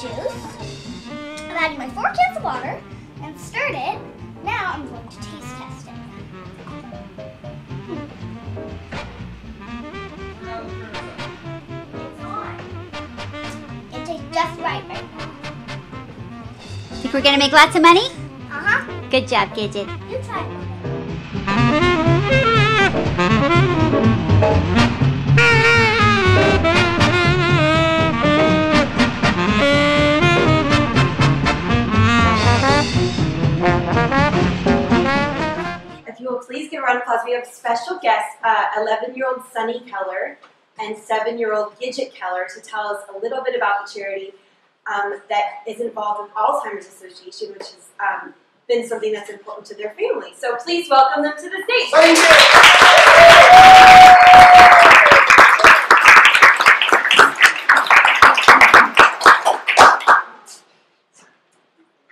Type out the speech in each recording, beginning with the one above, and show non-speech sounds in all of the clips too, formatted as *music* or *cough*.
juice. I'm adding my four cans of water and stirred it. Now I'm going to taste test it. Hmm. It tastes just right. Think we're gonna make lots of money? Uh-huh. Good job, Gidget. You try. *laughs* you will please give a round of applause, we have special guests, 11-year-old Sunny Keller and 7-year-old Gidget Keller to tell us a little bit about the charity um, that is involved with Alzheimer's Association, which has um, been something that's important to their family. So please welcome them to the stage.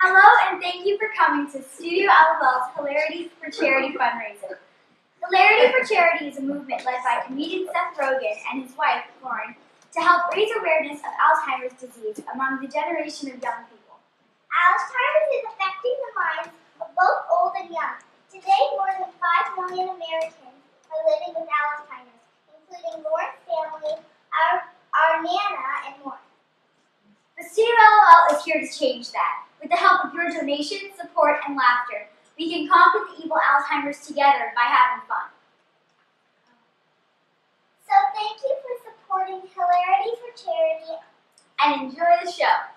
Hello, and thank you for coming to Studio LOL's Hilarity for Charity fundraiser. Hilarity for Charity is a movement led by comedian Seth Rogen and his wife, Lauren, to help raise awareness of Alzheimer's disease among the generation of young people. Alzheimer's is affecting the minds of both old and young. Today, more than 5 million Americans are living with Alzheimer's, including Lauren's family, our, our Nana, and more. The Studio LFL is here to change that. With the help of your donation, support, and laughter, we can conquer the evil Alzheimer's together by having fun. So thank you for supporting Hilarity for Charity And enjoy the show.